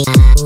Yeah.